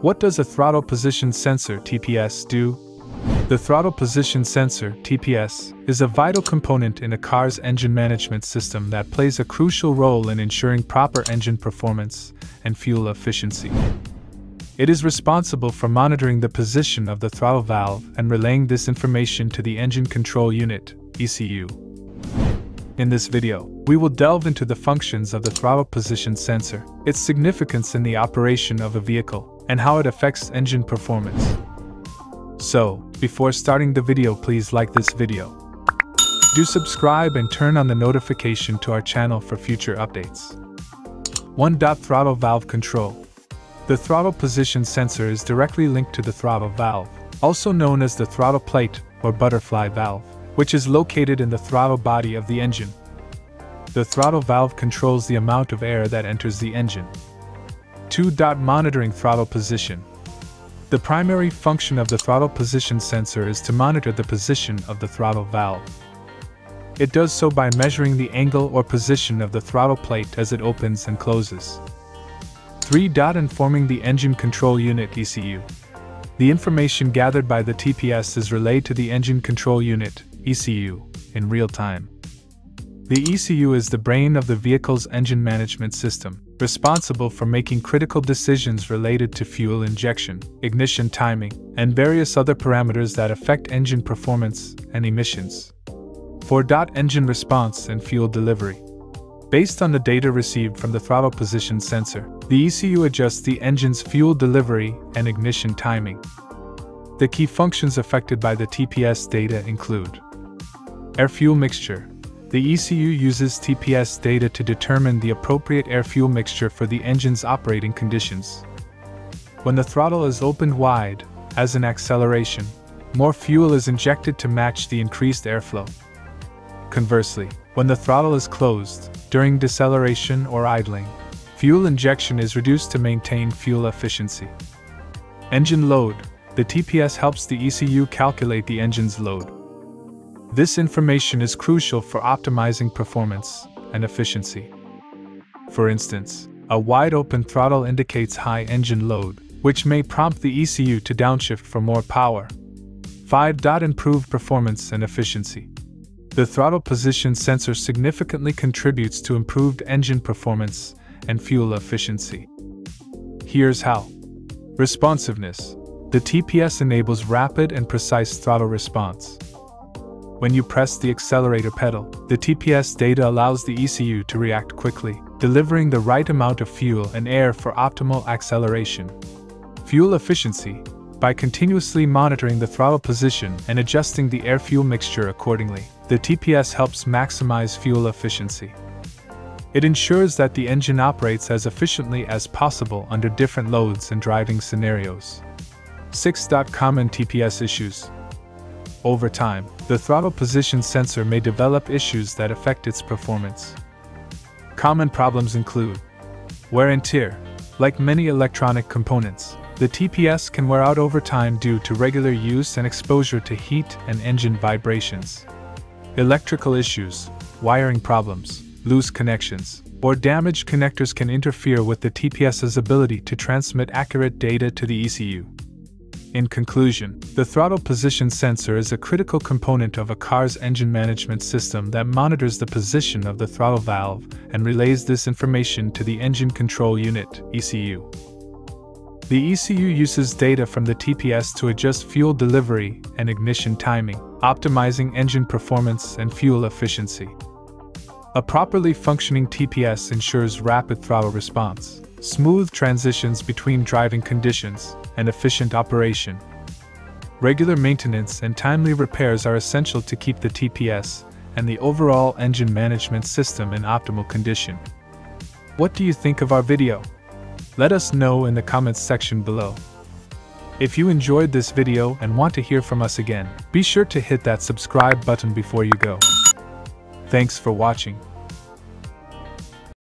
What does a throttle position sensor TPS do? The throttle position sensor TPS is a vital component in a car's engine management system that plays a crucial role in ensuring proper engine performance and fuel efficiency. It is responsible for monitoring the position of the throttle valve and relaying this information to the engine control unit ECU. In this video, we will delve into the functions of the throttle position sensor, its significance in the operation of a vehicle, and how it affects engine performance. So, before starting the video please like this video. Do subscribe and turn on the notification to our channel for future updates. 1. Throttle valve control. The throttle position sensor is directly linked to the throttle valve, also known as the throttle plate or butterfly valve which is located in the throttle body of the engine. The throttle valve controls the amount of air that enters the engine. 2. Monitoring throttle position. The primary function of the throttle position sensor is to monitor the position of the throttle valve. It does so by measuring the angle or position of the throttle plate as it opens and closes. 3. Informing the engine control unit ECU. The information gathered by the TPS is relayed to the engine control unit ECU, in real time. The ECU is the brain of the vehicle's engine management system, responsible for making critical decisions related to fuel injection, ignition timing, and various other parameters that affect engine performance and emissions. 4. Engine response and fuel delivery. Based on the data received from the throttle position sensor, the ECU adjusts the engine's fuel delivery and ignition timing. The key functions affected by the TPS data include Air fuel mixture. The ECU uses TPS data to determine the appropriate air fuel mixture for the engine's operating conditions. When the throttle is opened wide, as in acceleration, more fuel is injected to match the increased airflow. Conversely, when the throttle is closed, during deceleration or idling, fuel injection is reduced to maintain fuel efficiency. Engine load The TPS helps the ECU calculate the engine's load. This information is crucial for optimizing performance and efficiency. For instance, a wide open throttle indicates high engine load, which may prompt the ECU to downshift for more power. 5. Improved performance and efficiency. The throttle position sensor significantly contributes to improved engine performance and fuel efficiency. Here's how Responsiveness The TPS enables rapid and precise throttle response. When you press the accelerator pedal, the TPS data allows the ECU to react quickly, delivering the right amount of fuel and air for optimal acceleration. Fuel efficiency by continuously monitoring the throttle position and adjusting the air fuel mixture accordingly, the TPS helps maximize fuel efficiency. It ensures that the engine operates as efficiently as possible under different loads and driving scenarios. 6. Common TPS issues over time, the throttle position sensor may develop issues that affect its performance. Common problems include wear and tear. Like many electronic components, the TPS can wear out over time due to regular use and exposure to heat and engine vibrations. Electrical issues, wiring problems, loose connections, or damaged connectors can interfere with the TPS's ability to transmit accurate data to the ECU. In conclusion, the throttle position sensor is a critical component of a car's engine management system that monitors the position of the throttle valve and relays this information to the engine control unit ECU. The ECU uses data from the TPS to adjust fuel delivery and ignition timing, optimizing engine performance and fuel efficiency. A properly functioning TPS ensures rapid throttle response, smooth transitions between driving conditions, and efficient operation. Regular maintenance and timely repairs are essential to keep the TPS and the overall engine management system in optimal condition. What do you think of our video? Let us know in the comments section below. If you enjoyed this video and want to hear from us again, be sure to hit that subscribe button before you go. Thanks for watching.